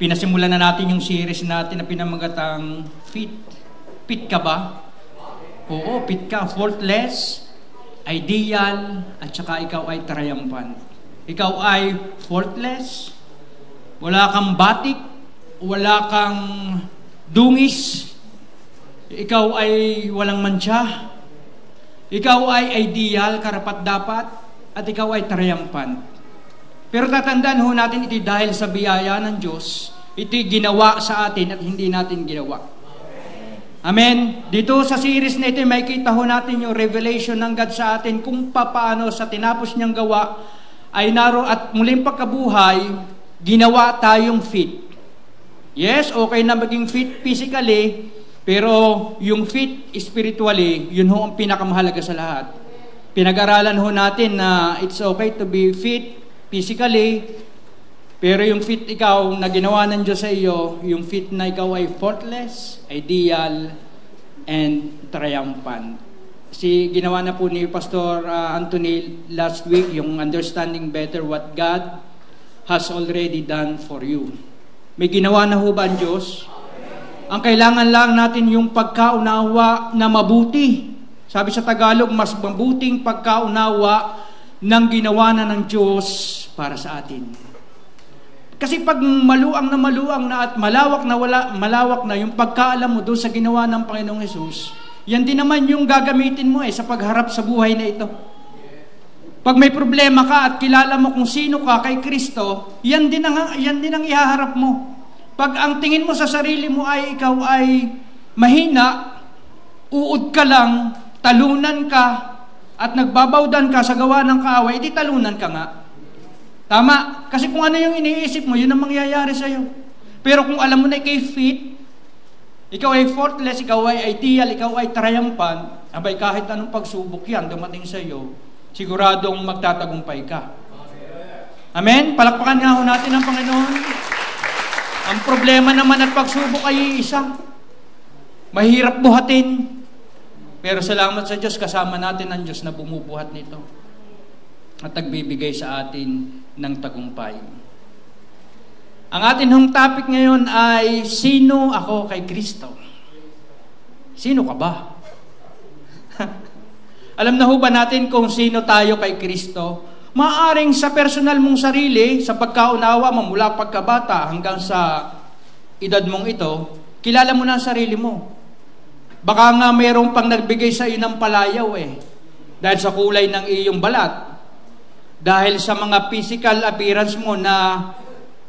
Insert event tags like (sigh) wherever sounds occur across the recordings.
pinasimulan na natin yung series natin na pinamagatang Fit. Fit ka ba? Oo, fit ka. Faultless, ideal, at saka ikaw ay triumphant. Ikaw ay faultless, wala kang batik, wala kang dungis, ikaw ay walang mancha, ikaw ay ideal, karapat dapat, at ikaw ay triumphant. Pero tatandaan ho natin ito dahil sa biyaya ng Diyos, ito ginawa sa atin at hindi natin ginawa. Amen. Dito sa series na ito, may kita ho natin yung revelation ng God sa atin kung paano sa tinapos niyang gawa ay naro at muling pagkabuhay, ginawa tayong fit. Yes, okay na maging fit physically, pero yung fit spiritually, yun ho ang pinakamahalaga sa lahat. Pinag-aralan ho natin na it's okay to be fit physically, pero yung fit ikaw na ginawa ng Diyos sa iyo, yung fit na ikaw ay faultless, ideal, and triumphant. Si ginawa na po ni Pastor uh, Anthony last week, yung understanding better what God has already done for you. May ginawa na ho ba ang Diyos? Ang kailangan lang natin yung pagkaunawa na mabuti. Sabi sa Tagalog, mas mabuting pagkaunawa ng ginawa na ng Diyos para sa atin. Kasi pag maluang na maluang na at malawak na wala, malawak na yung pagkaalam mo doon sa ginawa ng Panginoong Yesus, yan din naman yung gagamitin mo eh sa pagharap sa buhay na ito. Pag may problema ka at kilala mo kung sino ka kay Kristo, yan din ang, yan din ang ihaharap mo. Pag ang tingin mo sa sarili mo ay ikaw ay mahina, uod ka lang, talunan ka, at nagbabawdan ka sa gawa ng kaaway, edi talunan ka nga. Tama? Kasi kung ano yung iniisip mo, yun ang mangyayari sa'yo. Pero kung alam mo na ikay fit, ikaw ay faultless, ikaw ay ideal, ikaw ay triumphant, abay kahit anong pagsubok yan dumating sa iyo, siguradong magtatagumpay ka. Amen? Palakpakan nga ho natin ang Panginoon. Ang problema naman at pagsubok ay isa. Mahirap buhatin. Pero salamat sa Diyos, kasama natin ang Diyos na bumubuhat nito. At nagbibigay sa atin ng tagumpay. Ang atin hong topic ngayon ay, Sino ako kay Kristo? Sino ka ba? (laughs) Alam na ho ba natin kung sino tayo kay Kristo? Maaring sa personal mong sarili, sa pagkaunawa mo mula pagkabata hanggang sa edad mong ito, kilala mo na ang sarili mo. Baka nga mayroong pang nagbigay sa iyo ng palayaw eh. Dahil sa kulay ng iyong balat. Dahil sa mga physical appearance mo na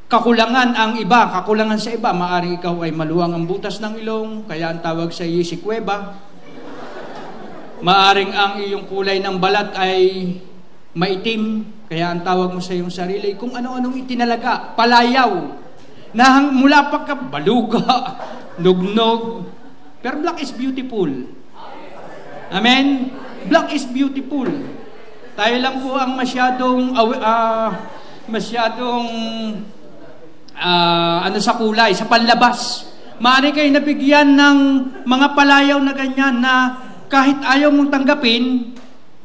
kakulangan ang iba, kakulangan sa iba, maaring ikaw ay maluwang ang butas ng ilong, kaya ang tawag sa iyo si Kuweba. Maaring ang iyong kulay ng balat ay maitim, kaya ang tawag mo sa iyong sarili, kung ano-anong itinalaga, palayaw, na mula pa ka baluga, (laughs) nugnog, pero black is beautiful. Amen? Black is beautiful. Tayo lang po ang masyadong, uh, masyadong, uh, ano sa kulay, sa panlabas. Maaari kayo nabigyan ng mga palayaw na ganyan na kahit ayaw mong tanggapin,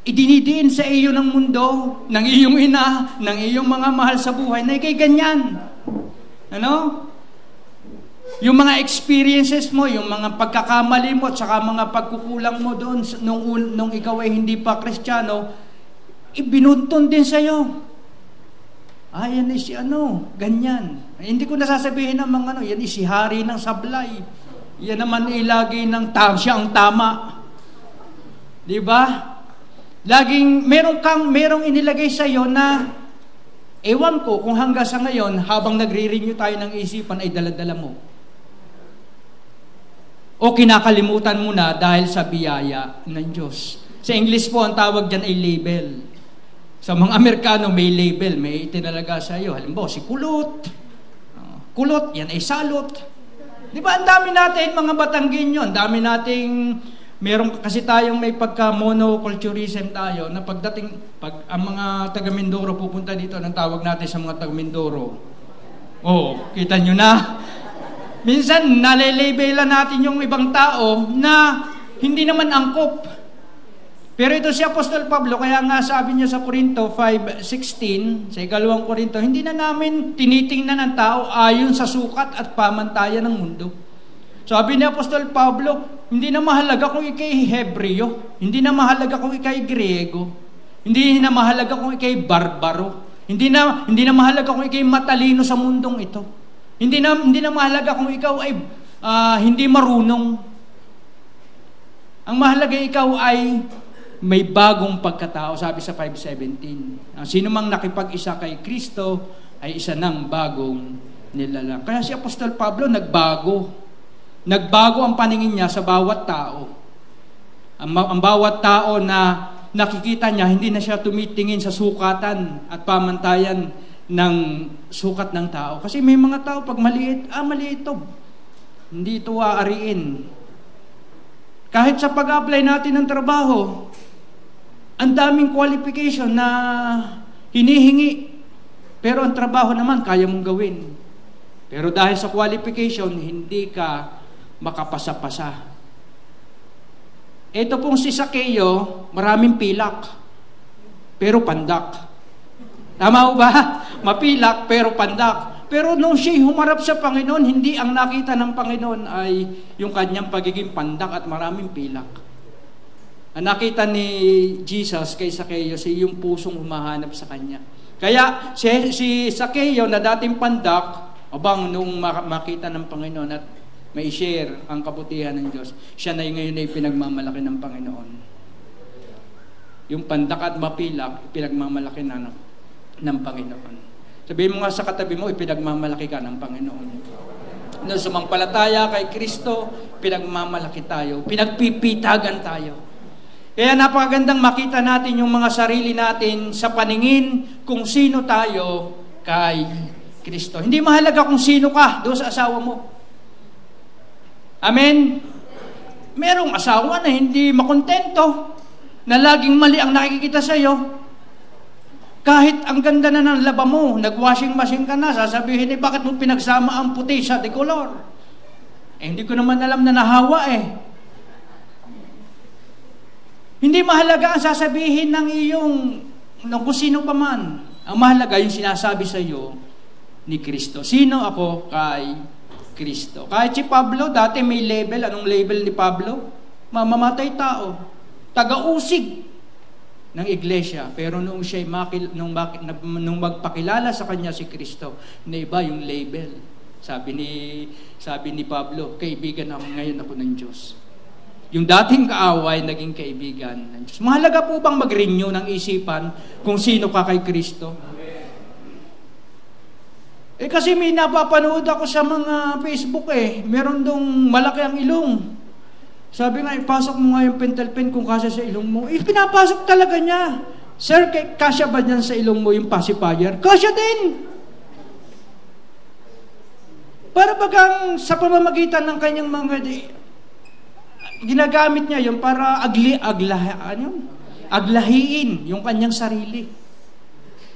idinidiin sa iyo ng mundo, ng iyong ina, ng iyong mga mahal sa buhay, na ikay ganyan. Ano? Yung mga experiences mo, yung mga pagkakamali mo, at saka mga pagkukulang mo doon nung, nung ikaw ay hindi pa kristyano, ibinunton din sa iyo. Ah, yan ay si ano, ganyan. Ay, hindi ko nasasabihin ng mga ano, yan ay si hari ng sablay. Yan naman ilagi ng tam, siya ang tama. Di ba? Laging merong kang merong inilagay sa iyo na ewan ko kung hanggang sa ngayon habang nagre-renew tayo ng isipan ay daladala mo. O kinakalimutan mo na dahil sa biyaya ng Diyos. Sa English po ang tawag diyan ay label. Sa mga Amerikano may label, may itinalaga sa iyo. Halimbawa si kulot. Uh, kulot, yan ay salot. Di ba ang dami natin mga Batanggenyo, ang dami nating Meron kasi tayong may pagka monoculturism tayo na pagdating pag ang mga taga Mindoro pupunta dito ng tawag natin sa mga taga Mindoro. Oh, kita nyo na. Minsan nalelabela natin yung ibang tao na hindi naman angkop. Pero ito si Apostol Pablo, kaya nga sabi niya sa Korinto 5.16, sa ikalawang Korinto, hindi na namin tinitingnan ng tao ayon sa sukat at pamantayan ng mundo. Sabi ni Apostol Pablo, hindi na mahalaga kung ikay Hebreo, hindi na mahalaga kung ikay Griego, hindi na mahalaga kung ikay barbaro, hindi na hindi na mahalaga kung ikay matalino sa mundong ito. Hindi na hindi na mahalaga kung ikaw ay uh, hindi marunong. Ang mahalaga ikaw ay may bagong pagkatao, sabi sa 5.17. Ang sino mang nakipag-isa kay Kristo ay isa ng bagong nilalang. Kaya si Apostol Pablo nagbago. Nagbago ang paningin niya sa bawat tao. Ang, ang bawat tao na nakikita niya, hindi na siya tumitingin sa sukatan at pamantayan ng sukat ng tao. Kasi may mga tao, pag maliit, ah, maliit to. Hindi ito aariin. Kahit sa pag-apply natin ng trabaho, ang daming qualification na hinihingi. Pero ang trabaho naman, kaya mong gawin. Pero dahil sa qualification, hindi ka makapasa-pasa. Ito pong si Sakeo, maraming pilak, pero pandak. Tama ba? (laughs) Mapilak, pero pandak. Pero nung siya humarap sa Panginoon, hindi ang nakita ng Panginoon ay yung kanyang pagiging pandak at maraming pilak. Ang nakita ni Jesus kay Sakeo, si yung pusong humahanap sa kanya. Kaya si, si Sakeo na dating pandak, abang nung makita ng Panginoon at may share ang kabutihan ng Diyos, siya na ngayon ay pinagmamalaki ng Panginoon. Yung pandak at mapilak, pinagmamalaki na ng, ng Panginoon. Sabihin mo nga sa katabi mo, ipinagmamalaki ka ng Panginoon. Nung sumampalataya kay Kristo, pinagmamalaki tayo, pinagpipitagan tayo. Kaya napakagandang makita natin yung mga sarili natin sa paningin kung sino tayo kay Kristo. Hindi mahalaga kung sino ka doon sa asawa mo. Amen? Merong asawa na hindi makontento, na laging mali ang nakikita sa iyo. Kahit ang ganda na ng laba mo, nag-washing machine ka na, sasabihin eh, bakit mo pinagsama ang puti sa decolor? Eh, hindi ko naman alam na nahawa eh. Hindi mahalaga ang sasabihin ng iyong, ng kung sino pa man. Ang mahalaga yung sinasabi sa iyo ni Kristo. Sino ako kay Kristo? Kahit si Pablo, dati may label. Anong label ni Pablo? Mamamatay tao. Taga-usig ng iglesia. Pero nung siya makil, nung, nung magpakilala sa kanya si Kristo, na iba yung label. Sabi ni sabi ni Pablo, kaibigan ako ngayon ako ng Diyos. Yung dating kaaway, naging kaibigan ng Diyos. Mahalaga po bang mag-renew ng isipan kung sino ka kay Kristo? Eh kasi may napapanood ako sa mga Facebook eh. Meron dong malaki ang ilong. Sabi nga, ipasok mo nga yung pentel pen kung kasya sa ilong mo. Eh, pinapasok talaga niya. Sir, kasya ba niyan sa ilong mo yung pacifier? Kasya din! Para bagang sa pamamagitan ng kanyang mga ginagamit niya yun para agli, aglah, ano, aglahiin yung kanyang sarili.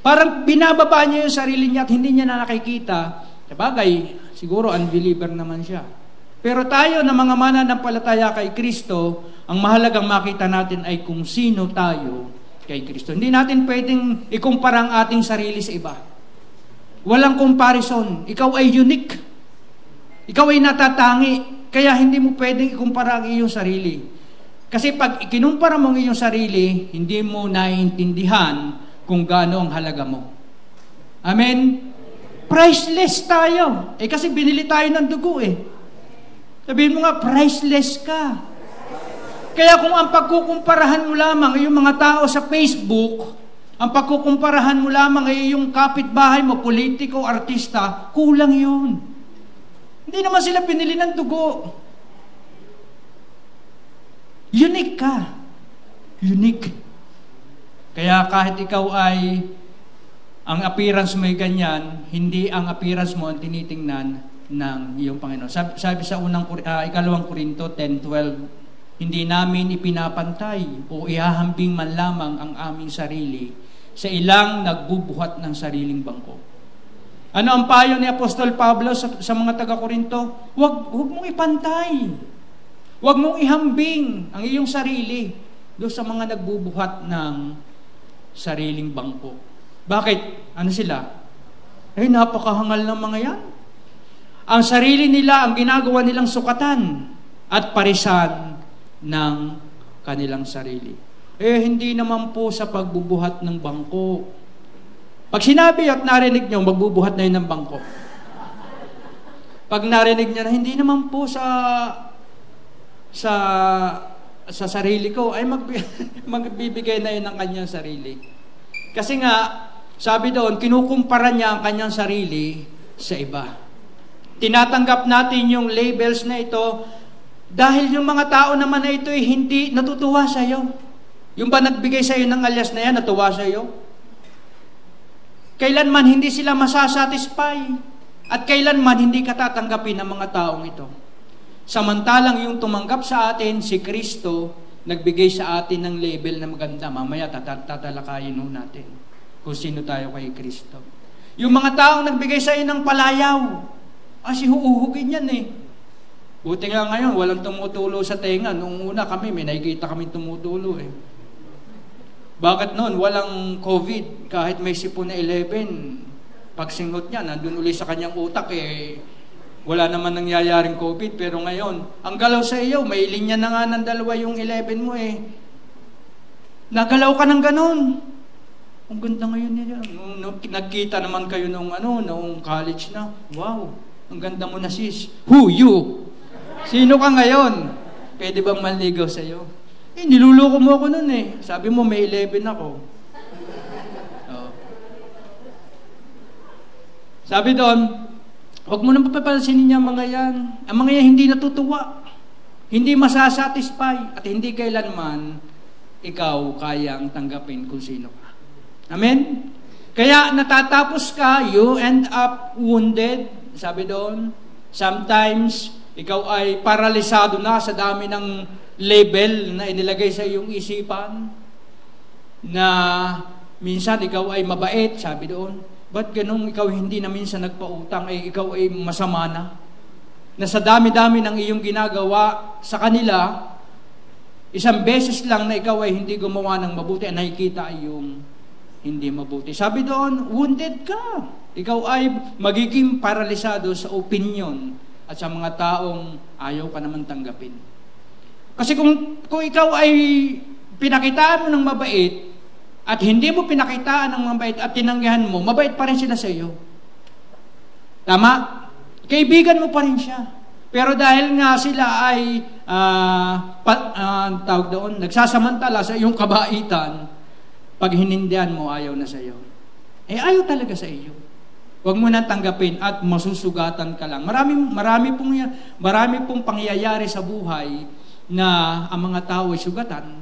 Parang binababa niya yung sarili niya at hindi niya na nakikita. Sabagay, siguro unbeliever naman siya. Pero tayo na mga mananampalataya kay Kristo, ang mahalagang makita natin ay kung sino tayo kay Kristo. Hindi natin pwedeng ikumpara ang ating sarili sa iba. Walang comparison. Ikaw ay unique. Ikaw ay natatangi. Kaya hindi mo pwedeng ikumpara ang iyong sarili. Kasi pag ikinumpara mo ang iyong sarili, hindi mo naiintindihan kung gaano ang halaga mo. Amen? Priceless tayo. Eh kasi binili tayo ng dugo eh. Sabihin mo nga, priceless ka. Kaya kung ang pagkukumparahan mo lamang yung mga tao sa Facebook, ang pagkukumparahan mo lamang ay yung kapitbahay mo, politiko, artista, kulang yun. Hindi naman sila pinili ng dugo. Unique ka. Unique. Kaya kahit ikaw ay ang appearance mo ay ganyan, hindi ang appearance mo ang tinitingnan ng iyong Panginoon. Sabi, sabi sa unang uh, ikalawang Korinto 10:12, hindi namin ipinapantay o ihahambing man lamang ang aming sarili sa ilang nagbubuhat ng sariling bangko. Ano ang payo ni Apostol Pablo sa, sa mga taga-Korinto? Huwag, huwag mong ipantay. Huwag mong ihambing ang iyong sarili. doon sa mga nagbubuhat ng sariling bangko. Bakit? Ano sila? Ay, napakahangal ng mga yan. Ang sarili nila, ang ginagawa nilang sukatan at parisan ng kanilang sarili. Eh, hindi naman po sa pagbubuhat ng bangko. Pag sinabi at narinig nyo, magbubuhat na yun ng bangko. Pag narinig niya na hindi naman po sa sa sa sarili ko ay mag, (laughs) magbibigay na yun ng kanyang sarili. Kasi nga, sabi doon, kinukumpara niya ang kanyang sarili sa iba. Tinatanggap natin yung labels na ito dahil yung mga tao naman na ito ay hindi natutuwa sa iyo. Yung ba nagbigay sa iyo ng alias na yan, natuwa sa iyo? Kailanman hindi sila masasatisfy. At kailanman hindi ka tatanggapin ng mga taong ito. Samantalang yung tumanggap sa atin, si Kristo, nagbigay sa atin ng label na maganda. Mamaya tatalakayin ho natin kung sino tayo kay Kristo. Yung mga taong nagbigay sa iyo ng palayaw, ah, si huuhugin yan eh. Buti nga ngayon, walang tumutulo sa tenga. Noong una kami, may nakikita kami tumutulo eh. Bakit noon? Walang COVID. Kahit may sipon na 11, pagsingot niya, nandun uli sa kanyang utak, eh, wala naman nangyayaring COVID. Pero ngayon, ang galaw sa iyo, may linya na nga ng dalawa yung 11 mo eh. Nagalaw ka ng ganun. Ang ganda ngayon niya. Nung, nung nagkita naman kayo nung, ano, nung college na, wow, ang ganda mo na sis. Who, you? Sino ka ngayon? Pwede bang manligaw sa iyo? Eh, niluloko mo ako nun eh. Sabi mo, may 11 ako. Sabi doon, huwag mo nang papapansinin niya mga yan. Ang mga yan hindi natutuwa. Hindi masasatisfy at hindi kailanman ikaw kayang tanggapin kung sino ka. Amen? Kaya natatapos ka, you end up wounded. Sabi doon, sometimes ikaw ay paralisado na sa dami ng label na inilagay sa iyong isipan na minsan ikaw ay mabait, sabi doon. Ba't ganun ikaw hindi na minsan nagpautang, ay ikaw ay masama na? Na sa dami-dami ng iyong ginagawa sa kanila, isang beses lang na ikaw ay hindi gumawa ng mabuti, ang nakikita ay yung hindi mabuti. Sabi doon, wounded ka. Ikaw ay magiging paralisado sa opinion at sa mga taong ayaw ka naman tanggapin. Kasi kung, kung ikaw ay pinakitaan mo ng mabait, at hindi mo pinakitaan ng mabait at tinanggihan mo, mabait pa rin sila sa iyo. Tama? Kaibigan mo pa rin siya. Pero dahil nga sila ay uh, pa, uh, tawag doon, nagsasamantala sa iyong kabaitan, pag hinindihan mo, ayaw na sa iyo. Eh, ayaw talaga sa iyo. Huwag mo nang tanggapin at masusugatan ka lang. Marami, marami, pong, marami pong pangyayari sa buhay na ang mga tao ay sugatan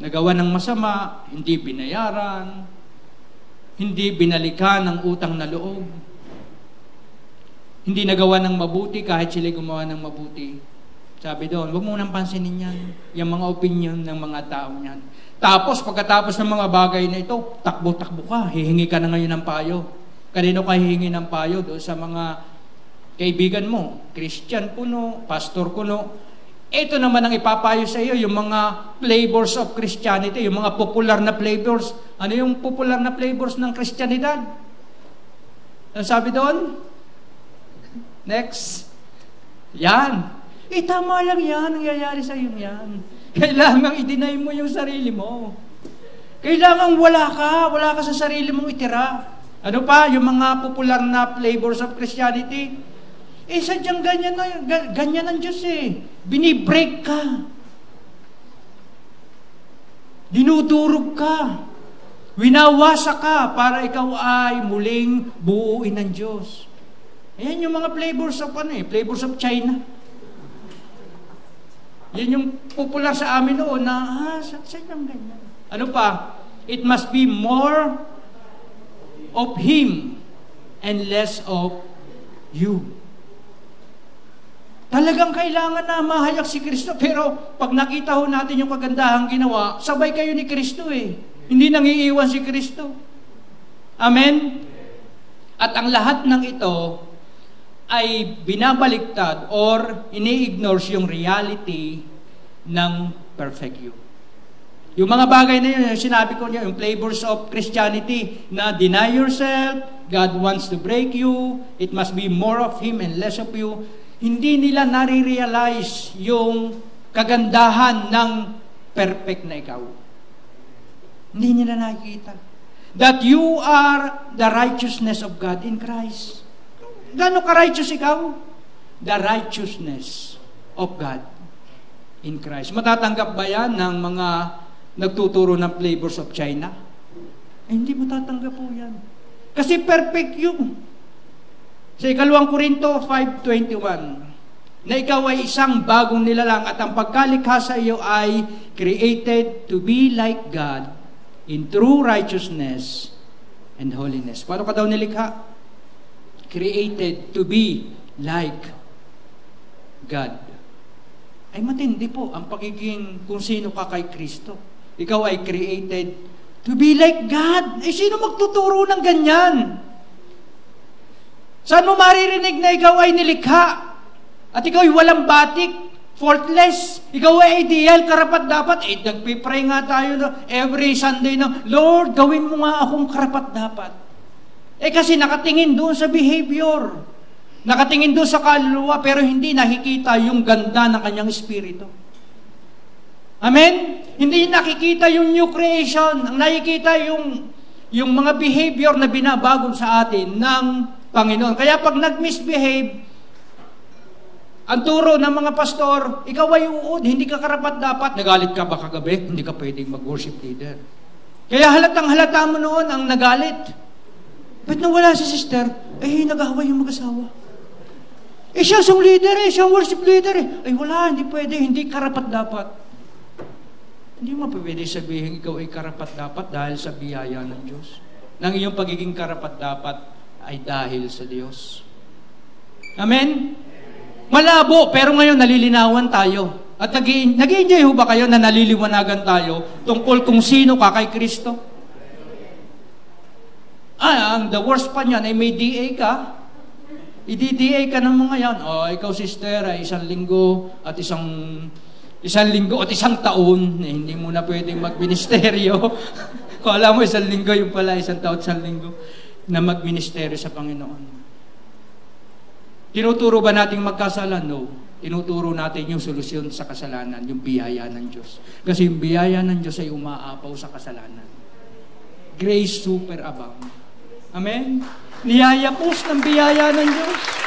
nagawa ng masama, hindi binayaran, hindi binalikan ng utang na loob, hindi nagawa ng mabuti kahit sila gumawa ng mabuti. Sabi doon, huwag mo nang pansinin yan, yung mga opinion ng mga tao niyan. Tapos, pagkatapos ng mga bagay na ito, takbo-takbo ka, hihingi ka na ngayon ng payo. Kanino ka hihingi ng payo? Doon sa mga kaibigan mo, Christian kuno, pastor kuno, ito naman ang ipapayo sa iyo, yung mga flavors of Christianity, yung mga popular na flavors. Ano yung popular na flavors ng Christianidad? Ano sabi doon? Next. Yan. Eh, tama lang yan. Nangyayari sa iyo yan. Kailangan i-deny mo yung sarili mo. Kailangan wala ka. Wala ka sa sarili mong itira. Ano pa? Yung mga popular na flavors of Christianity. Eh, sadyang ganyan, na, ganyan ang Diyos eh. Binibreak ka. Dinudurog ka. Winawasa ka para ikaw ay muling buuin ng Diyos. Ayan yung mga flavors of ano eh, flavors of China. Yan yung popular sa amin noon na, ah, sadyang ganyan. Ano pa? It must be more of Him and less of you. Talagang kailangan na mahayak si Kristo. Pero pag nakita ho natin yung kagandahang ginawa, sabay kayo ni Kristo eh. Hindi nangiiwan si Kristo. Amen? At ang lahat ng ito ay binabaliktad or ini-ignores yung reality ng perfect you. Yung mga bagay na yun, sinabi ko niya, yung flavors of Christianity, na deny yourself, God wants to break you, it must be more of Him and less of you. Hindi nila nare-realize yung kagandahan ng perfect na ikaw. Hindi nila nakikita. That you are the righteousness of God in Christ. Gano'n ka-righteous ikaw? The righteousness of God in Christ. Matatanggap ba yan ng mga nagtuturo ng flavors of China? Eh, hindi mo tatanggap po yan. Kasi perfect yun. Sa ikalawang Korinto 5.21, na ikaw ay isang bagong nilalang at ang pagkalikha sa iyo ay created to be like God in true righteousness and holiness. Paano ka daw nilikha? Created to be like God. Ay matindi po ang pagiging kung sino ka kay Kristo. Ikaw ay created to be like God. Eh, sino magtuturo ng ganyan? Saan mo maririnig na ikaw ay nilikha? At ikaw ay walang batik, faultless. Ikaw ay ideal, karapat dapat. Eh, nagpipray nga tayo no, every Sunday na, Lord, gawin mo nga akong karapat dapat. Eh kasi nakatingin doon sa behavior. Nakatingin doon sa kaluluwa, pero hindi nakikita yung ganda ng kanyang espiritu. Amen? Hindi nakikita yung new creation. Ang nakikita yung, yung mga behavior na binabago sa atin ng Panginoon. Kaya pag nag-misbehave, ang turo ng mga pastor, ikaw ay uod, hindi ka karapat dapat. Nagalit ka ba kagabi? Hindi ka pwedeng mag-worship leader. Kaya halatang halata mo noon ang nagalit. Ba't nawala si sister? Eh, nag-away yung mag-asawa. Eh, siya ang leader eh, siya ang worship leader eh. Ay, wala, hindi pwede, hindi karapat dapat. Hindi mo pwede sabihin ikaw ay karapat dapat dahil sa biyaya ng Diyos. Nang iyong pagiging karapat dapat ay dahil sa Diyos. Amen? Malabo, pero ngayon nalilinawan tayo. At nag-i-enjoy ho ba kayo na naliliwanagan tayo tungkol kung sino ka kay Kristo? Ah, ang the worst pa niyan ay may DA ka. I-DA ka ng mga yan. Oh, ikaw sister ay isang linggo at isang isang linggo at isang taon, eh, hindi mo na pwedeng magministeryo. (laughs) Kung alam mo, isang linggo, yung pala, isang taon, isang linggo, na magministeryo sa Panginoon. Tinuturo ba nating magkasala? No. Tinuturo natin yung solusyon sa kasalanan, yung biyaya ng Diyos. Kasi yung biyaya ng Diyos ay umaapaw sa kasalanan. Grace super abound. Amen? Niyayapos ng biyaya ng Diyos.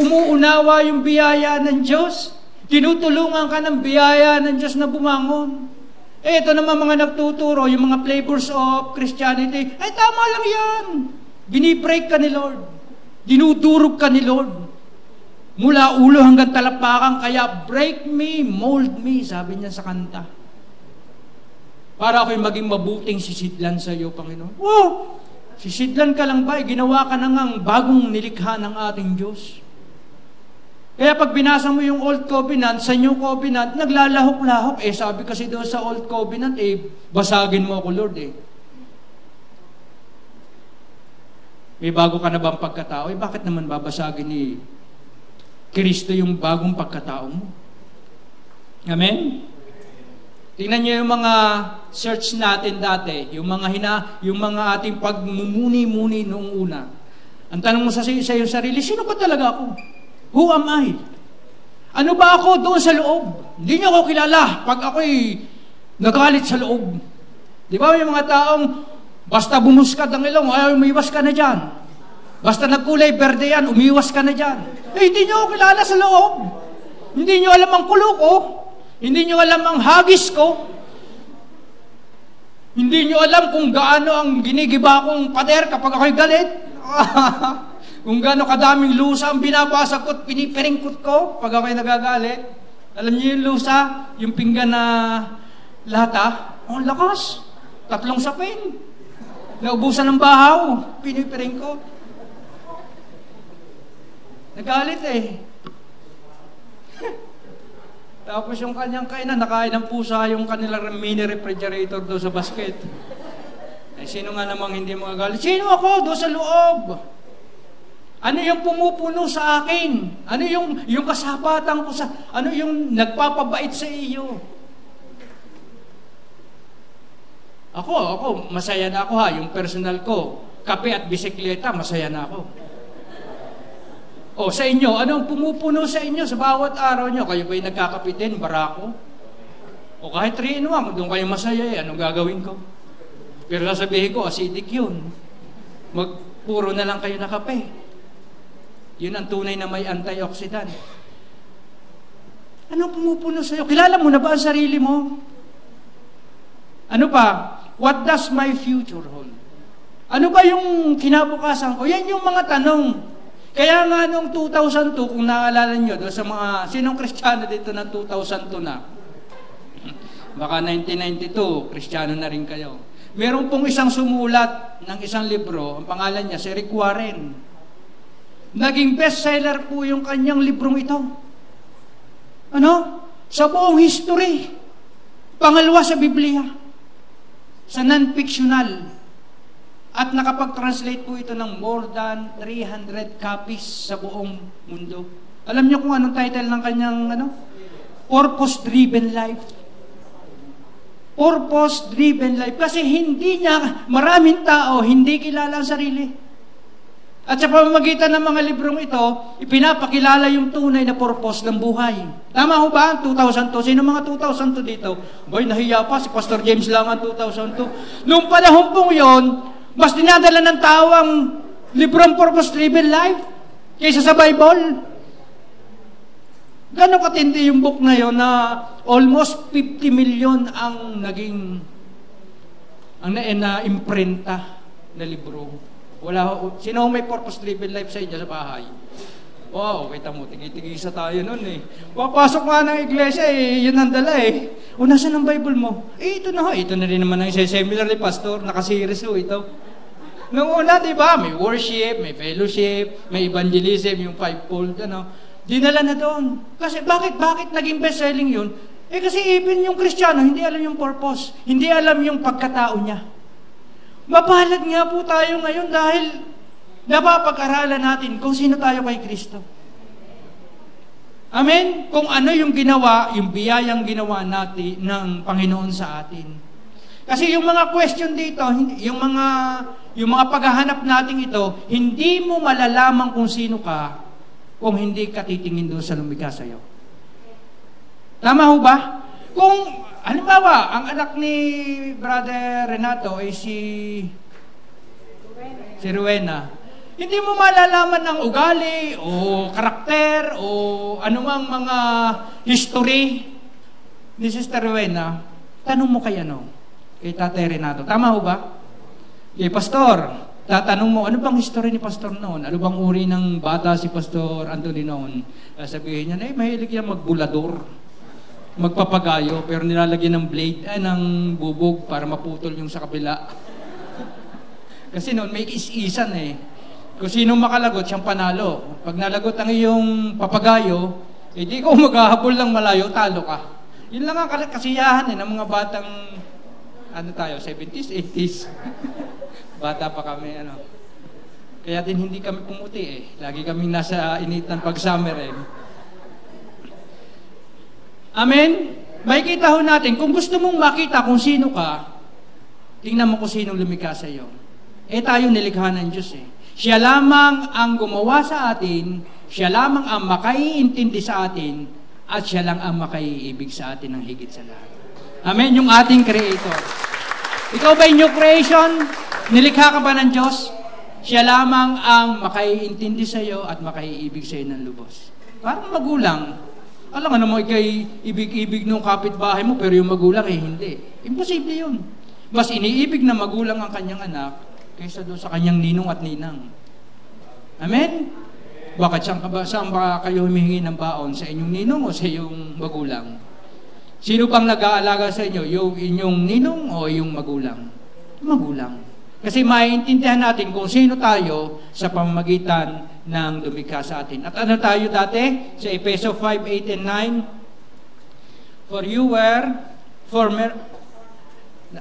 Umuunawa yung biyaya ng Diyos. Tinutulungan ka ng biyaya ng Diyos na bumangon. Eh, ito naman mga nagtuturo, yung mga flavors of Christianity, ay tama lang yan. Binibreak ka ni Lord. Dinudurog ka ni Lord. Mula ulo hanggang talapakan, kaya break me, mold me, sabi niya sa kanta. Para ako'y maging mabuting sisidlan sa iyo, Panginoon. Wow! Sisidlan ka lang ba? Eh, ginawa ka na ngang bagong nilikha ng ating Diyos. Kaya pag binasa mo yung Old Covenant, sa New Covenant, naglalahok-lahok. Eh, sabi kasi doon sa Old Covenant, eh, basagin mo ako, Lord, eh. May bago ka na bang pagkatao? Eh, bakit naman babasagin ni Kristo yung bagong pagkatao mo? Amen? Tingnan niyo yung mga search natin dati, yung mga hina, yung mga ating pagmumuni-muni noong una. Ang tanong mo sa, sa iyong sarili, sino ba talaga ako? Who am I? Ano ba ako doon sa loob? Hindi niyo ako kilala pag ako'y nagalit sa loob. Di ba may mga taong Basta bumuskad ang ilong, ay umiwas ka na dyan. Basta nagkulay berde yan, umiwas ka na dyan. Eh, hindi nyo ako kilala sa loob. Hindi nyo alam ang kulo ko. Hindi nyo alam ang hagis ko. Hindi nyo alam kung gaano ang ginigiba kong pader kapag ako'y galit. (laughs) kung gaano kadaming lusa ang binabasa ko at pinipiringkot ko pag ako'y nagagalit. Alam niyo yung lusa, yung pinggan na lata, oh, lakas. Tatlong sapin. Naubusan ng bahaw. Pinipiring ko. Nagalit eh. (laughs) Tapos yung kanyang kainan, nakain ng pusa yung kanilang mini refrigerator doon sa basket. Eh, sino nga namang hindi magagalit? Sino ako doon sa loob? Ano yung pumupuno sa akin? Ano yung, yung kasapatan ko sa, ano yung nagpapabait sa iyo? Ako, ako, masaya na ako ha, yung personal ko. Kape at bisikleta, masaya na ako. O sa inyo, ano ang pumupuno sa inyo sa bawat araw nyo? Kayo ba'y nagkakapitin, barako? O kahit 3 in 1, doon kayo masaya eh, anong gagawin ko? Pero sasabihin ko, acidic yun. Magpuro na lang kayo na kape. Yun ang tunay na may antioxidant. Ano pumupuno sa'yo? Kilala mo na ba ang sarili mo? Ano pa? What does my future hold? Ano ba yung kinabukasan ko? Yan yung mga tanong. Kaya nga noong 2002, kung naalala nyo, doon sa mga, sinong kristyano dito ng 2002 na? (laughs) Baka 1992, kristyano na rin kayo. Meron pong isang sumulat ng isang libro, ang pangalan niya, si Rick Warren. Naging bestseller po yung kanyang librong ito. Ano? Sa buong history. Pangalawa sa Biblia sa non-fictional. At nakapag-translate po ito ng more than 300 copies sa buong mundo. Alam niyo kung anong title ng kanyang ano? Purpose-driven life. Purpose-driven life. Kasi hindi niya, maraming tao, hindi kilala ang sarili. At sa pamamagitan ng mga librong ito, ipinapakilala yung tunay na purpose ng buhay. Tama ho ba? 2002. Sino mga 2002 dito? Boy, nahiya pa. Si Pastor James lang ang 2002. Noong panahon pong yon, mas dinadala ng tao ang librong purpose-driven life kaysa sa Bible. Gano'ng katindi yung book na yon na almost 50 million ang naging ang na, na imprenta na libro. Wala, sino may purpose-driven life sa inyo sa bahay? Wow, kita mo, tigi-tigisa tayo nun eh. Papasok nga ng iglesia eh, yun ang dala eh. O, nasa ng Bible mo? Eh, ito na ito na rin naman ang seminar ni Pastor, nakasiris ho ito. Noong una, di ba, may worship, may fellowship, may evangelism, yung fivefold, ano. Dinala na doon. Kasi bakit, bakit naging best-selling yun? Eh kasi even yung Kristiyano, hindi alam yung purpose. Hindi alam yung pagkatao niya. Mapalad nga po tayo ngayon dahil napapag-aralan natin kung sino tayo kay Kristo. Amen? Kung ano yung ginawa, yung biyayang ginawa natin ng Panginoon sa atin. Kasi yung mga question dito, yung mga yung mga paghahanap natin ito, hindi mo malalaman kung sino ka kung hindi ka titingin doon sa lumikha sa iyo. Tama ho ba? Kung Halimbawa, ang anak ni Brother Renato ay si si Rowena. Hindi mo malalaman ang ugali o karakter o anumang mga history ni Sister Rowena. Tanong mo kay ano? Kay Tatay Renato. Tama ho ba? Kay Pastor, tatanong mo, ano bang history ni Pastor noon? Ano bang uri ng bata si Pastor Anthony noon? Sabihin niya, eh, mahilig yan magbulador magpapagayo pero nilalagyan ng blade, ay, ng bubog para maputol yung sa kabila. Kasi noon may is-isan eh. Kung sino makalagot, siyang panalo. Pag nalagot ang iyong papagayo, eh di ko (laughs) maghahabol ng malayo, talo ka. Yun lang ang kasiyahan eh, ng mga batang, ano tayo, 70s, 80s. (laughs) Bata pa kami, ano. Kaya din hindi kami pumuti eh. Lagi kaming nasa initan pag summer eh. Amen? Makikita ho natin, kung gusto mong makita kung sino ka, tingnan mo kung sinong lumikha sa iyo. Eh tayo nilikha ng Diyos eh. Siya lamang ang gumawa sa atin, siya lamang ang makaiintindi sa atin, at siya lang ang makaiibig sa atin ng higit sa lahat. Amen? Yung ating Creator. Ikaw ba new creation? Nilikha ka ba ng Diyos? Siya lamang ang makaiintindi sa iyo at makaiibig sa iyo ng lubos. Parang magulang, alam nga naman kay ibig-ibig ng kapitbahay mo, pero yung magulang eh, hindi. Imposible yun. Mas iniibig na magulang ang kanyang anak kaysa doon sa kanyang ninong at ninang. Amen? Bakit ba, saan ba kayo humihingi ng baon? Sa inyong ninong o sa iyong magulang? Sino pang nag-aalaga sa inyo? Yung inyong ninong o yung magulang? Magulang. Kasi maintindihan natin kung sino tayo sa pamamagitan ng lumikha sa atin. At ano tayo dati? Sa Epeso 5, 8, and 9. For you were former...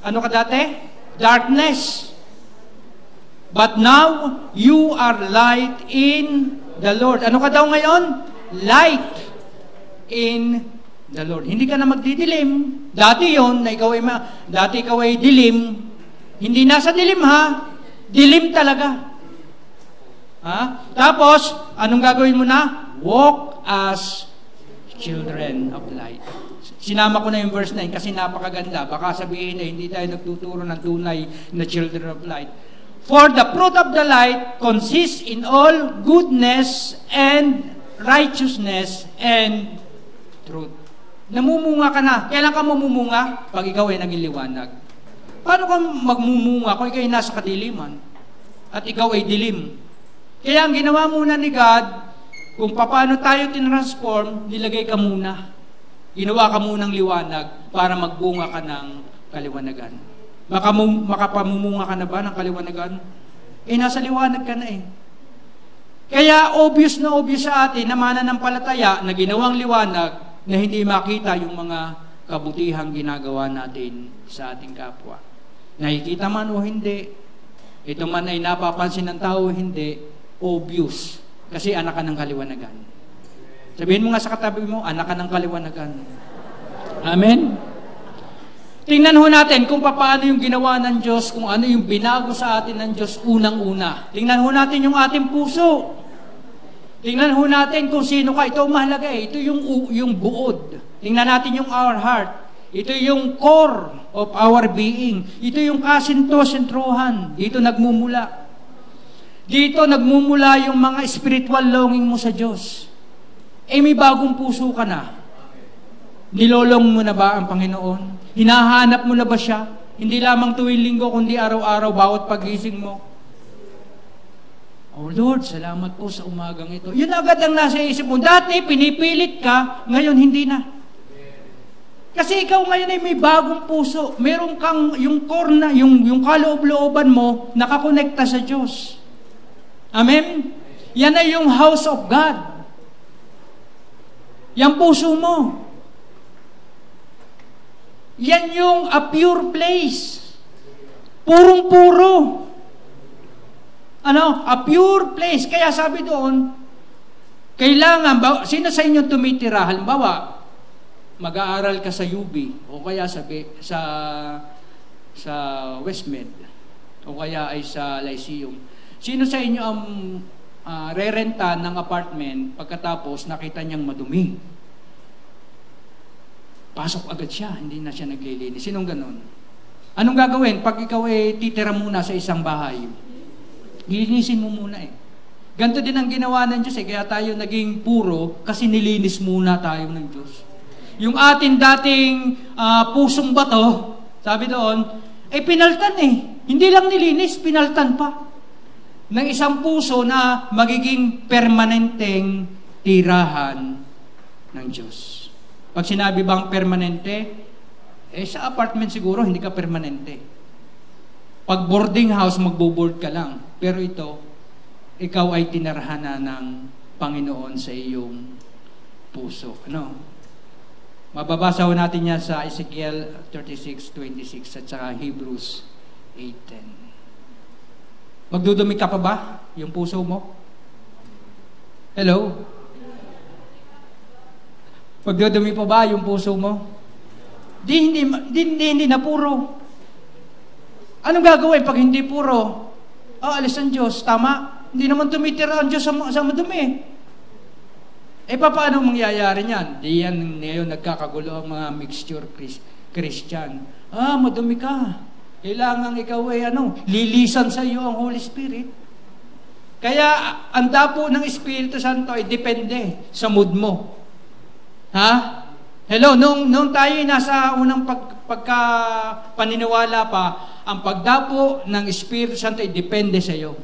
Ano ka dati? Darkness. But now, you are light in the Lord. Ano ka daw ngayon? Light in the Lord. Hindi ka na magdidilim. Dati yon na ikaw ay, ma- dati ikaw ay dilim, Hindi nasa dilim ha. Dilim talaga. Ha? Tapos, anong gagawin mo na? Walk as children of light. Sinama ko na yung verse 9 kasi napakaganda. Baka sabihin na hindi tayo nagtuturo ng tunay na children of light. For the fruit of the light consists in all goodness and righteousness and truth. Namumunga ka na. Kailan ka mamumunga? Pag ikaw ay naging liwanag. Paano ka magmumunga kung ikaw ay nasa kadiliman? At ikaw ay dilim. Kaya ang ginawa muna ni God, kung paano tayo tinransform, nilagay ka muna. Ginawa ka munang liwanag para magbunga ka ng kaliwanagan. Makamum, makapamumunga ka na ba ng kaliwanagan? Eh, nasa liwanag ka na eh. Kaya obvious na obvious sa atin na mananampalataya na ginawang liwanag na hindi makita yung mga kabutihang ginagawa natin sa ating kapwa. Nakikita man o hindi, ito man ay napapansin ng tao o hindi, obvious kasi anak ka ng kaliwanagan. Sabihin mo nga sa katabi mo, anak ka ng kaliwanagan. Amen? Tingnan ho natin kung paano yung ginawa ng Diyos, kung ano yung binago sa atin ng Diyos unang-una. Tingnan ho natin yung ating puso. Tingnan ho natin kung sino ka. Ito mahalaga eh. Ito yung, yung buod. Tingnan natin yung our heart. Ito yung core of our being. Ito yung kasinto-sentruhan. Dito nagmumula. Dito nagmumula yung mga spiritual longing mo sa Diyos. Eh may bagong puso ka na. Nilolong mo na ba ang Panginoon? Hinahanap mo na ba siya? Hindi lamang tuwing linggo, kundi araw-araw, bawat pagising mo. Oh Lord, salamat po sa umagang ito. Yun agad ang nasa isip mo. Dati, pinipilit ka, ngayon hindi na. Kasi ikaw ngayon ay may bagong puso. Meron kang yung core na, yung, yung kaloob-looban mo, nakakonekta sa Diyos. Amen? Yan ay yung house of God. Yan puso mo. Yan yung a pure place. Purong-puro. Ano? A pure place. Kaya sabi doon, kailangan, sino sa inyo tumitira? Halimbawa, mag-aaral ka sa UB o kaya sa, sa, sa Westmed o kaya ay sa Lyceum Sino sa inyo ang uh, rerenta ng apartment pagkatapos nakita niyang madumi? Pasok agad siya, hindi na siya naglilinis. Sinong ganon? Anong gagawin pag ikaw ay titira muna sa isang bahay? Linisin mo muna eh. Ganto din ang ginawa ng Diyos eh. Kaya tayo naging puro kasi nilinis muna tayo ng Diyos. Yung atin dating uh, pusong bato, sabi doon, eh, pinaltan eh. Hindi lang nilinis, pinaltan pa ng isang puso na magiging permanenteng tirahan ng Diyos. Pag sinabi bang permanente, eh sa apartment siguro hindi ka permanente. Pag boarding house, magbo-board ka lang. Pero ito, ikaw ay tinarhana ng Panginoon sa iyong puso. Ano? Mababasa natin yan sa Ezekiel 36:26 at saka Hebrews 8:10. Magdudumi ka pa ba yung puso mo? Hello? Magdudumi pa ba yung puso mo? Di, hindi, di, hindi, hindi na puro. Anong gagawin pag hindi puro? Oh, alis ang Diyos. Tama. Hindi naman tumitira ang Diyos sa, sa madumi. Eh, paano mangyayari niyan? Di yan ngayon nagkakagulo ang mga mixture Christian. Ah, madumi ka. Kailangan ikaw ay ano, lilisan sa iyo ang Holy Spirit. Kaya ang dapo ng Espiritu Santo ay depende sa mood mo. Ha? Hello, nung, nung tayo nasa unang pag, pagka paniniwala pa, ang pagdapo ng Espiritu Santo ay depende sa iyo.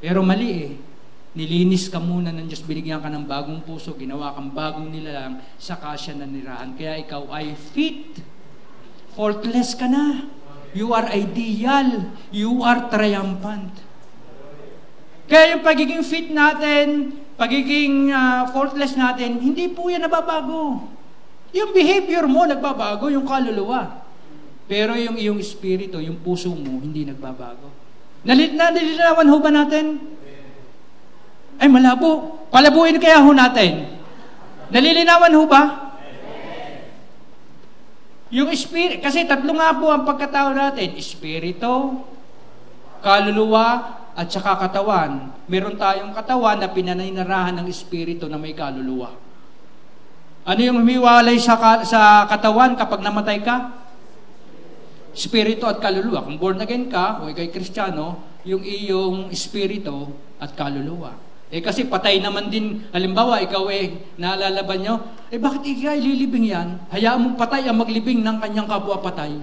Pero mali eh. Nilinis ka muna ng Diyos, binigyan ka ng bagong puso, ginawa kang bagong nilalang, saka siya nanirahan. Kaya ikaw ay fit Faultless ka na. You are ideal. You are triumphant. Kaya yung pagiging fit natin, pagiging uh, faultless natin, hindi po yan nababago. Yung behavior mo nagbabago, yung kaluluwa. Pero yung iyong espiritu, yung puso mo, hindi nagbabago. Nalit na, nalilinawan ho ba natin? Ay, malabo. Palabuin kaya ho natin. Nalilinawan ho ba? Yung spirit, kasi tatlo nga po ang pagkatao natin. Espiritu, kaluluwa, at saka katawan. Meron tayong katawan na pinaninirahan ng espiritu na may kaluluwa. Ano yung humiwalay sa, sa katawan kapag namatay ka? Espiritu at kaluluwa. Kung born again ka, o ikay kristyano, yung iyong espiritu at kaluluwa. Eh kasi patay naman din, halimbawa ikaw eh, naalalaban nyo, eh bakit ikaw ililibing yan? Hayaan mong patay ang maglibing ng kanyang kapwa patay.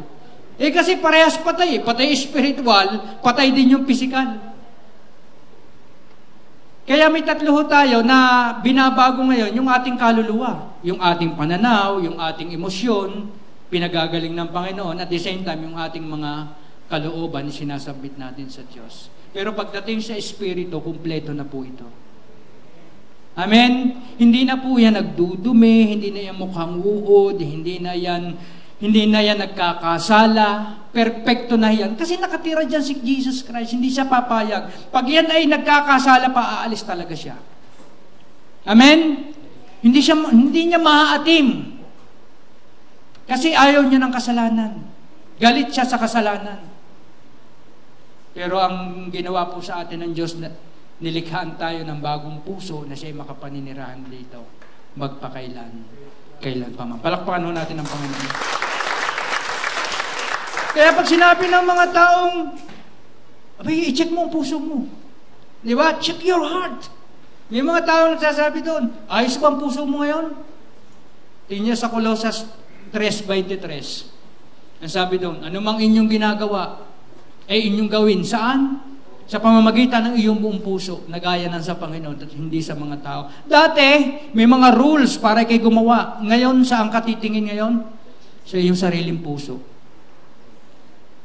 Eh kasi parehas patay eh, patay spiritual, patay din yung physical. Kaya may tatlo tayo na binabago ngayon yung ating kaluluwa, yung ating pananaw, yung ating emosyon, pinagagaling ng Panginoon, at the same time yung ating mga kalooban sinasabit natin sa Diyos. Pero pagdating sa Espiritu, kumpleto na po ito. Amen? Hindi na po yan nagdudumi, hindi na yan mukhang uod, hindi na yan, hindi na yan nagkakasala, perfecto na yan. Kasi nakatira dyan si Jesus Christ, hindi siya papayag. Pag yan ay nagkakasala pa, talaga siya. Amen? Hindi, siya, hindi niya maaatim. Kasi ayaw niya ng kasalanan. Galit siya sa kasalanan. Pero ang ginawa po sa atin ng Diyos, nilikhaan tayo ng bagong puso na siya'y makapaninirahan dito. Magpakailan. Kailan pa man. Palakpakan natin ang Panginoon. Kaya pag sinabi ng mga taong, abay, i-check mo ang puso mo. Di ba? Check your heart. May mga taong nagsasabi doon, ayos ba ang puso mo ngayon? Tingnan sa Colossus 3.23. Ang sabi doon, anumang inyong ginagawa, ay inyong gawin. Saan? Sa pamamagitan ng iyong buong puso, nagaya ng sa Panginoon at hindi sa mga tao. Dati, may mga rules para kay gumawa. Ngayon, saan ka titingin ngayon? Sa iyong sariling puso.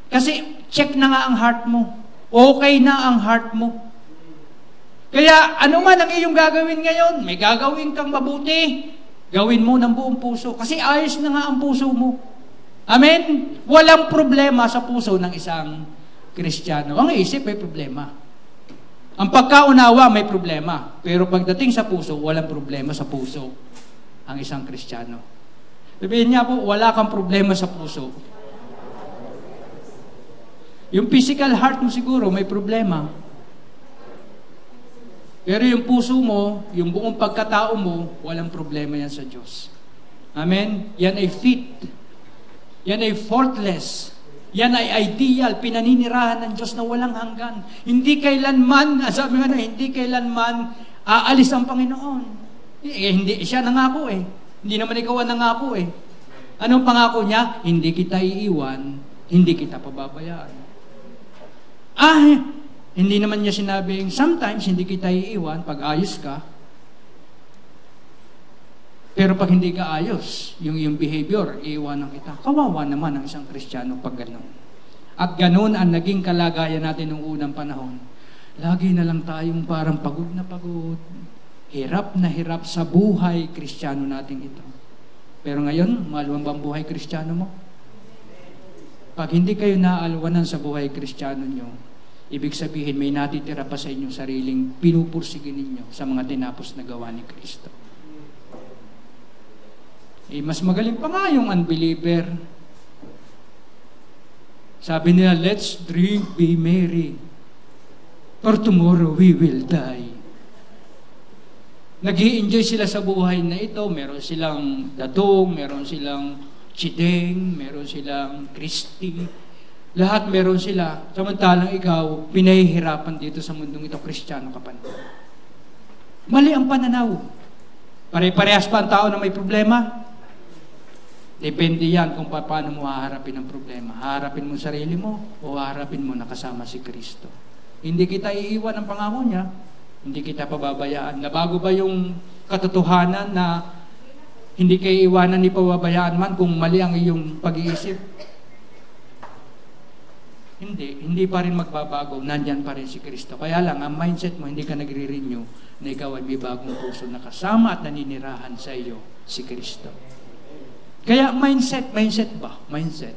Kasi, check na nga ang heart mo. Okay na ang heart mo. Kaya, ano man ang iyong gagawin ngayon, may gagawin kang mabuti, gawin mo ng buong puso. Kasi ayos na nga ang puso mo. Amen? Walang problema sa puso ng isang Kristiyano. Ang isip may problema. Ang pagkaunawa may problema. Pero pagdating sa puso, walang problema sa puso ang isang Kristiyano. Sabihin niya po, wala kang problema sa puso. Yung physical heart mo siguro may problema. Pero yung puso mo, yung buong pagkatao mo, walang problema yan sa Diyos. Amen? Yan ay fit. Yan ay faultless. Yan ay ideal, pinaninirahan ng Diyos na walang hanggan. Hindi kailanman, (laughs) sabi nga na, hindi kailanman aalis ang Panginoon. Eh, hindi, siya nangako eh. Hindi naman ikaw ang nangako eh. Anong pangako niya? Hindi kita iiwan, hindi kita pababayaan. Ah, hindi naman niya sinabing, sometimes hindi kita iiwan pag ayos ka, pero pag hindi ka ayos, yung yung behavior, iiwanan kita. Kawawa naman ang isang Kristiyano pag ganun. At ganun ang naging kalagayan natin noong unang panahon. Lagi na lang tayong parang pagod na pagod. Hirap na hirap sa buhay Kristiyano natin ito. Pero ngayon, maluwang ba ang buhay Kristiyano mo? Pag hindi kayo naalwanan sa buhay Kristiyano nyo, ibig sabihin may natitira pa sa inyong sariling pinupursigin ninyo sa mga tinapos na gawa ni Kristo. Eh, mas magaling pa nga yung unbeliever. Sabi nila, let's drink, be merry. For tomorrow we will die. nag enjoy sila sa buhay na ito. Meron silang datong, meron silang chideng, meron silang Kristi. Lahat meron sila. Samantalang ikaw, pinahihirapan dito sa mundong ito, Kristiyano ka pa. Mali ang pananaw. Pare-parehas pa ang tao na may problema? Depende yan kung paano mo haharapin ang problema. Haharapin mo sarili mo o haharapin mo nakasama si Kristo. Hindi kita iiwan ang pangako niya. Hindi kita pababayaan. Nabago ba yung katotohanan na hindi kayo iwanan ni pababayaan man kung mali ang iyong pag-iisip? Hindi. Hindi pa rin magbabago. Nandyan pa rin si Kristo. Kaya lang, ang mindset mo, hindi ka nagre-renew na ikaw ay may bagong puso na kasama at naninirahan sa iyo si Kristo. Kaya mindset, mindset ba? Mindset.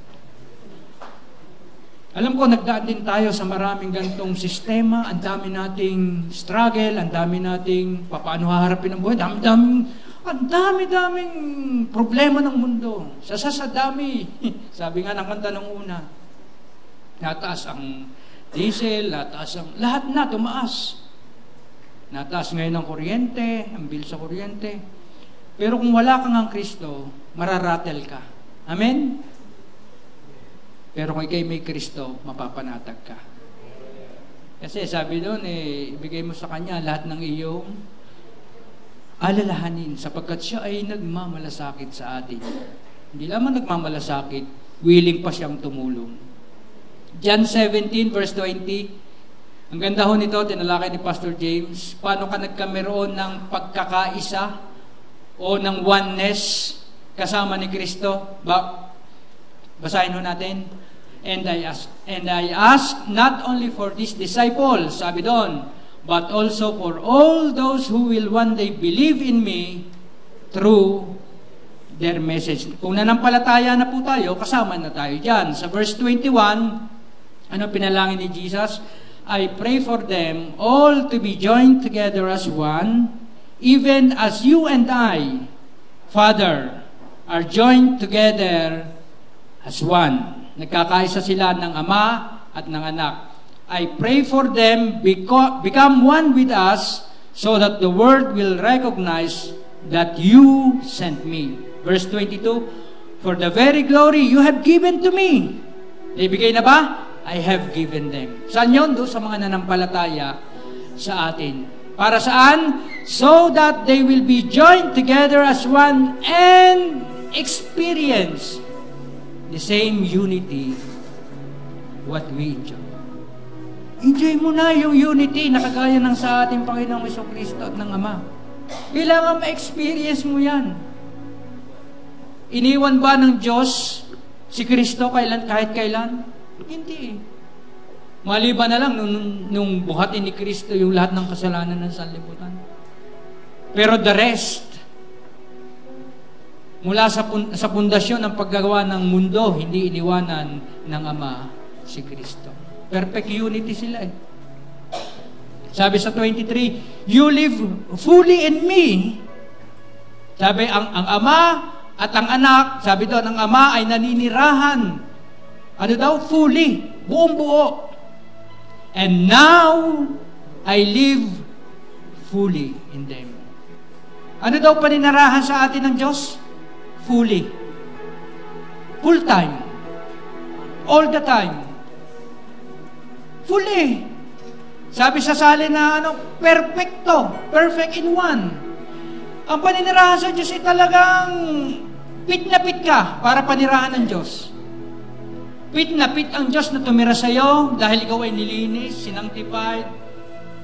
Alam ko, nagdaan din tayo sa maraming gantong sistema, ang dami nating struggle, ang dami nating paano haharapin ang buhay, dami-daming Ang dami-daming problema ng mundo. Sa sasadami. (laughs) Sabi nga ng kanta ng una. Nataas ang diesel, nataas ang... Lahat na, tumaas. Nataas ngayon ang kuryente, ang bill sa kuryente. Pero kung wala kang ang Kristo, mararatel ka. Amen? Pero kung ikay may Kristo, mapapanatag ka. Kasi sabi doon, eh, ibigay mo sa Kanya lahat ng iyong alalahanin sapagkat siya ay nagmamalasakit sa atin. Hindi lamang nagmamalasakit, willing pa siyang tumulong. John 17 verse 20, ang ganda ho nito, tinalakay ni Pastor James, paano ka nagkameroon ng pagkakaisa o ng oneness kasama ni Kristo? Ba basahin ho natin. And I ask, and I ask not only for these disciples, sabi doon, but also for all those who will one day believe in me through their message. Kung nanampalataya na po tayo, kasama na tayo dyan. Sa verse 21, ano pinalangin ni Jesus? I pray for them all to be joined together as one, even as you and I, Father, are joined together as one. Nagkakaisa sila ng Ama at ng Anak. I pray for them become one with us so that the world will recognize that you sent me. Verse 22, For the very glory you have given to me. Ibigay na ba? I have given them. Saan yun? Doon sa mga nanampalataya sa atin. Para saan? So that they will be joined together as one and experience the same unity what we enjoy. Enjoy mo na yung unity na kagaya ng sa ating Panginoong Iso Kristo at ng Ama. Kailangan ma-experience mo yan. Iniwan ba ng Diyos si Kristo kailan, kahit kailan? Hindi. Maliban na lang nung, nung buhatin ni Kristo yung lahat ng kasalanan ng sanlibutan. Pero the rest, mula sa, sa pundasyon ng paggagawa ng mundo, hindi iniwanan ng Ama si Kristo. Perfect unity sila eh. Sabi sa 23, You live fully in me. Sabi, ang, ang ama at ang anak, sabi doon, ang ama ay naninirahan. Ano daw? Fully. Buong buo. And now, I live fully in them. Ano daw paninirahan sa atin ng Diyos? Fully. Full time. All the time. Fully. Sabi sa sali na ano, perfecto, perfect in one. Ang paninirahan sa Diyos ay talagang pit na pit ka para panirahan ng Diyos. Pit na pit ang Diyos na tumira sa iyo dahil ikaw ay nilinis, sinangtified,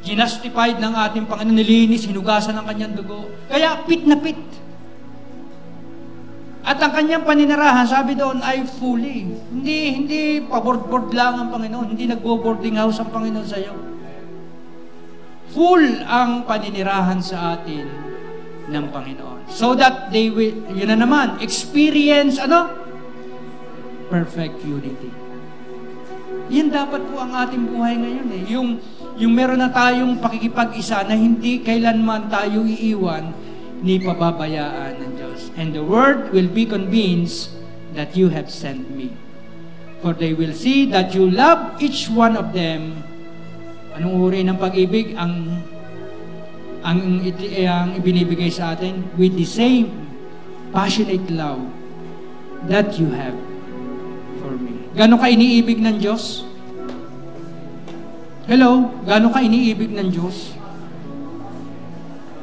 ginastified ng ating Panginoon, nilinis, hinugasan ng kanyang dugo. Kaya pit na pit. At ang kanyang paninirahan, sabi doon, ay fully. Hindi, hindi paboard-board lang ang Panginoon. Hindi nagbo-boarding house ang Panginoon sa iyo. Full ang paninirahan sa atin ng Panginoon. So that they will, yun na naman, experience, ano? Perfect unity. Yan dapat po ang ating buhay ngayon eh. Yung, yung meron na tayong pakikipag-isa na hindi kailanman tayo iiwan ni pababayaan ng Diyos. And the world will be convinced that you have sent me. For they will see that you love each one of them. Anong uri ng pag-ibig? Ang ang, ang ibinibigay sa atin with the same passionate love that you have for me. Gano'n ka iniibig ng Diyos? Hello? Gano'n ka iniibig ng Diyos?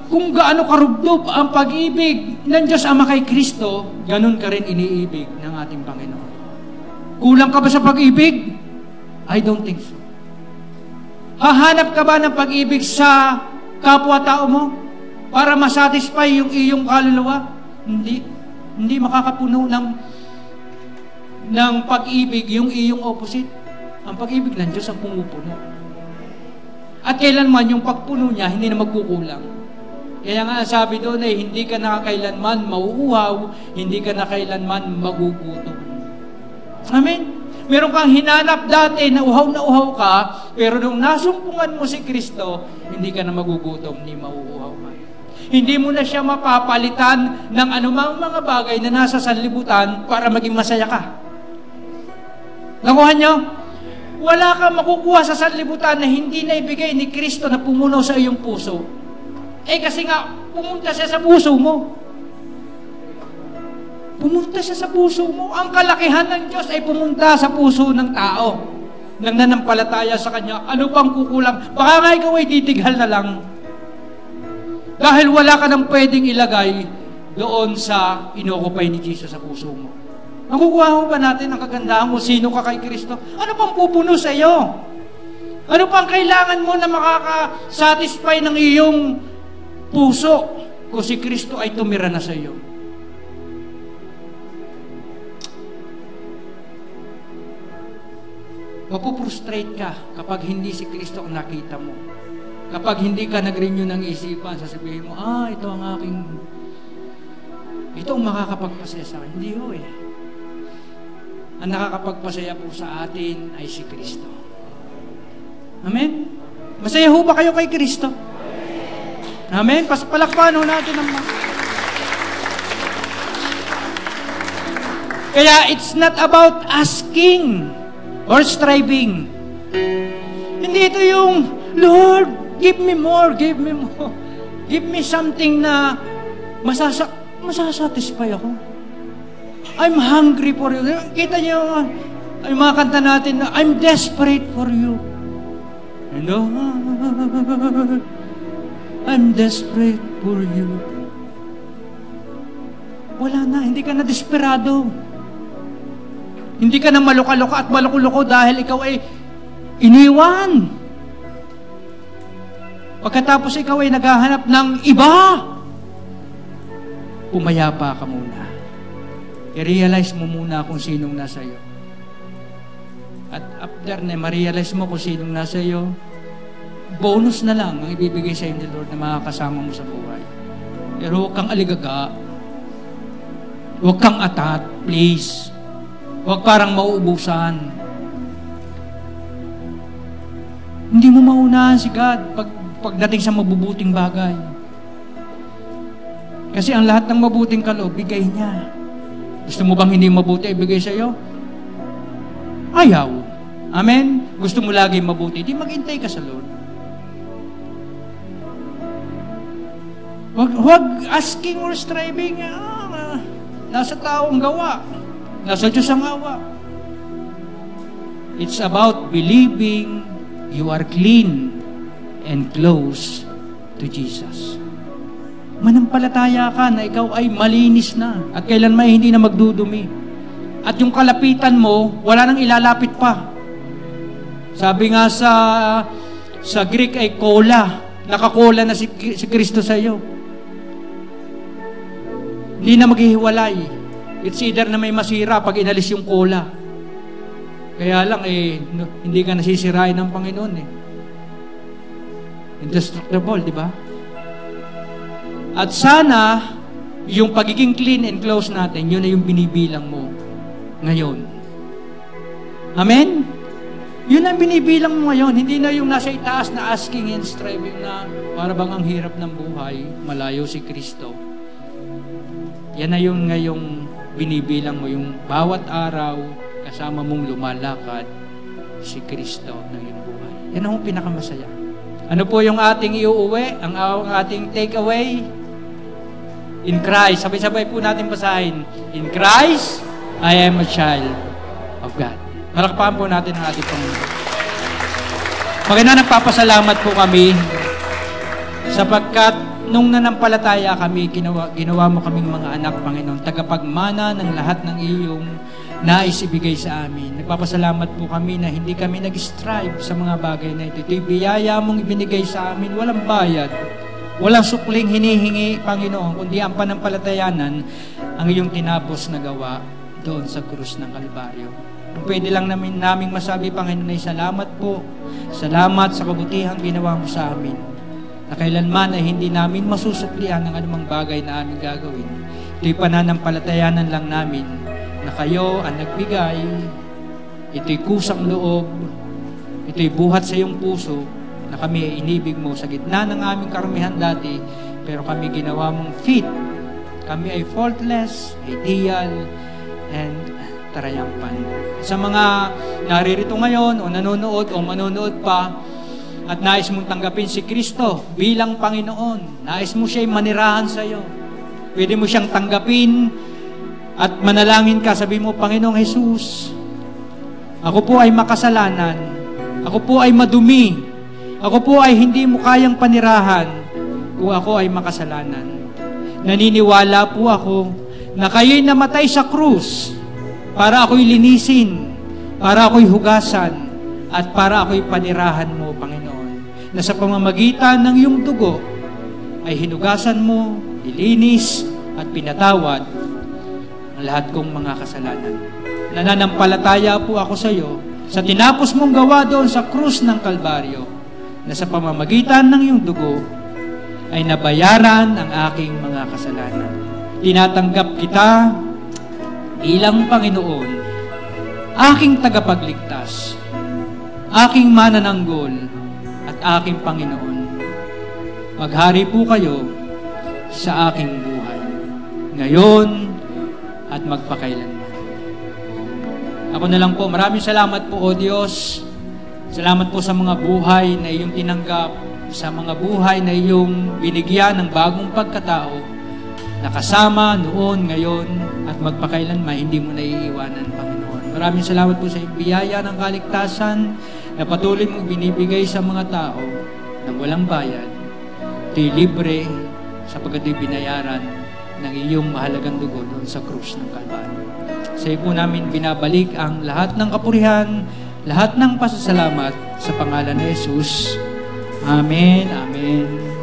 Kung gaano karubdob ang pag-ibig ng Diyos Ama kay Kristo, ganun ka rin iniibig ng ating Panginoon. Kulang ka ba sa pag-ibig? I don't think so. Hahanap ka ba ng pag-ibig sa kapwa-tao mo para masatisfy yung iyong kaluluwa? Hindi. Hindi makakapuno ng ng pag-ibig yung iyong opposite. Ang pag-ibig ng Diyos ang pumupuno. At kailanman yung pagpuno niya, hindi na magkukulang. Kaya nga sabi doon eh, hindi ka nakakailanman mauuhaw, hindi ka nakailanman magugutom. Amen? Meron kang hinanap dati na uhaw na uhaw ka, pero nung nasumpungan mo si Kristo, hindi ka na magugutom ni mauuhaw ka. Hindi mo na siya mapapalitan ng anumang mga bagay na nasa sanlibutan para maging masaya ka. Nakuha nyo? Wala kang makukuha sa sanlibutan na hindi na ibigay ni Kristo na pumuno sa iyong puso. Eh kasi nga, pumunta siya sa puso mo. Pumunta siya sa puso mo. Ang kalakihan ng Diyos ay pumunta sa puso ng tao. Nang nanampalataya sa Kanya, ano pang kukulang? Baka nga ikaw ay titighan na lang. Dahil wala ka nang pwedeng ilagay doon sa inokupay ni Jesus sa puso mo. Nakukuha mo ba natin ang kagandahan mo? Sino ka kay Kristo? Ano pang pupuno sa iyo? Ano pang kailangan mo na makaka-satisfy ng iyong puso kung si Kristo ay tumira na sa iyo? Mapuprostrate ka kapag hindi si Kristo ang nakita mo. Kapag hindi ka nag-renew ng isipan, sasabihin mo, ah, ito ang aking, ito ang makakapagpasaya sa akin. Hindi ho eh. Ang nakakapagpasaya po sa atin ay si Kristo. Amen? Masaya ho ba kayo kay Kristo? Amen? Palakpahan ho natin ang Kaya it's not about asking or striving. Hindi ito yung, Lord, give me more, give me more. Give me something na masasa masasatisfy ako. I'm hungry for you. Kita niyo yung mga kanta natin na, I'm desperate for you. And oh, I'm desperate for you. Wala na, hindi ka na desperado. Hindi ka na maluka-luka at maluko-luko dahil ikaw ay iniwan. Pagkatapos ikaw ay naghahanap ng iba, pumayapa ka muna. I-realize mo muna kung sinong nasa iyo. At after na ma-realize mo kung sinong nasa iyo, bonus na lang ang ibibigay sa ni Lord na makakasama mo sa buhay. Pero huwag kang aligaga. Huwag kang atat, please. Huwag parang mauubusan. Hindi mo maunahan si God pag, pagdating sa mabubuting bagay. Kasi ang lahat ng mabuting kaloob, bigay niya. Gusto mo bang hindi mabuti ibigay sa iyo? Ayaw. Amen? Gusto mo lagi mabuti, di maghintay ka sa Lord. Wag, wag asking or striving, ah, nasa taong gawa. Nasa Diyos ang awa. It's about believing you are clean and close to Jesus. Manampalataya ka na ikaw ay malinis na at kailan may hindi na magdudumi. At yung kalapitan mo, wala nang ilalapit pa. Sabi nga sa sa Greek ay kola. Nakakola na si, si Kristo sa iyo. Hindi na maghihiwalay. It's either na may masira pag inalis yung cola. Kaya lang eh, hindi ka nasisirain ng Panginoon eh. Indestructible, di ba? At sana, yung pagiging clean and close natin, yun na yung binibilang mo ngayon. Amen? Yun ang binibilang mo ngayon. Hindi na yung nasa itaas na asking and striving na para bang ang hirap ng buhay, malayo si Kristo. Yan na yung ngayong binibilang mo yung bawat araw kasama mong lumalakad si Kristo ng iyong buhay. Yan ang pinakamasaya. Ano po yung ating iuuwi? Ang, ating takeaway? In Christ. Sabay-sabay po natin basahin. In Christ, I am a child of God. Malakpahan po natin ang ating Panginoon. Maganda nagpapasalamat po kami sapagkat nung nanampalataya kami, ginawa, ginawa mo kaming mga anak, Panginoon, tagapagmana ng lahat ng iyong nais ibigay sa amin. Nagpapasalamat po kami na hindi kami nag-strive sa mga bagay na ito. Ito'y biyaya mong ibinigay sa amin, walang bayad. Walang sukling hinihingi, Panginoon, kundi ang panampalatayanan ang iyong tinapos na gawa doon sa krus ng Kalbaryo. Pwede lang namin naming masabi, Panginoon, ay salamat po. Salamat sa kabutihang ginawa mo sa amin na kailanman ay hindi namin masusuklian ng anumang bagay na aming gagawin. Ito'y pananampalatayanan lang namin na kayo ang nagbigay, ito'y kusang loob, ito'y buhat sa iyong puso na kami ay inibig mo sa gitna ng aming karumihan dati, pero kami ginawa mong fit. Kami ay faultless, ideal, and triumphant. Sa mga naririto ngayon o nanonood o manonood pa at nais mong tanggapin si Kristo bilang Panginoon, nais mo siya'y manirahan sa iyo, pwede mo siyang tanggapin at manalangin ka, sabi mo, Panginoong Jesus, ako po ay makasalanan, ako po ay madumi, ako po ay hindi mo kayang panirahan kung ako ay makasalanan. Naniniwala po ako na kayo'y namatay sa krus para ako'y linisin, para ako'y hugasan, at para ako'y panirahan mo. Na sa pamamagitan ng iyong dugo ay hinugasan mo, ilinis, at pinatawad ang lahat kong mga kasalanan. Nananampalataya po ako sa iyo sa tinapos mong gawa doon sa krus ng Kalbaryo na sa pamamagitan ng iyong dugo ay nabayaran ang aking mga kasalanan. Tinatanggap kita bilang Panginoon, aking tagapagligtas, aking manananggol, at aking Panginoon. Maghari po kayo sa aking buhay, ngayon at magpakailanman. Ako na lang po, maraming salamat po, O Diyos. Salamat po sa mga buhay na iyong tinanggap, sa mga buhay na iyong binigyan ng bagong pagkatao, nakasama noon, ngayon, at magpakailanman, hindi mo naiiwanan, Panginoon. Maraming salamat po sa biyaya ng kaligtasan na patuloy mong binibigay sa mga tao na walang bayad. Ito'y libre sapagkat ito'y binayaran ng iyong mahalagang dugo doon sa krus ng Kalbaryo. Sa iyo po namin binabalik ang lahat ng kapurihan, lahat ng pasasalamat sa pangalan ni Jesus. Amen, Amen.